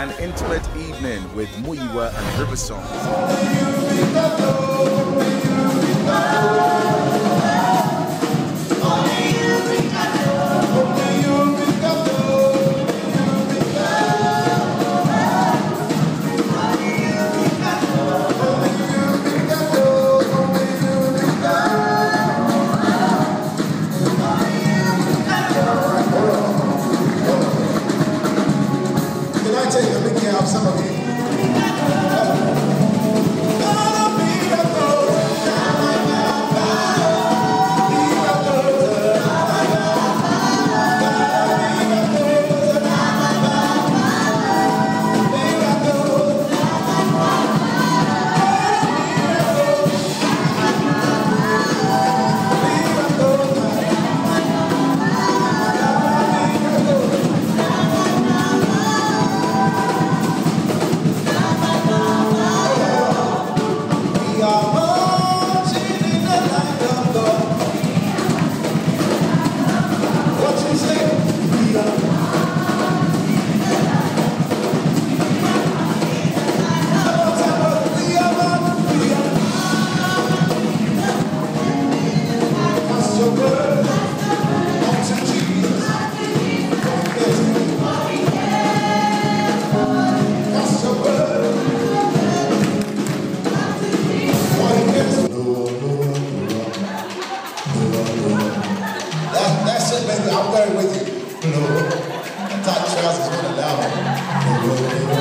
An intimate evening with Muiwa and Riversong. I'm going with you. Lord, tight trousers gonna love. me.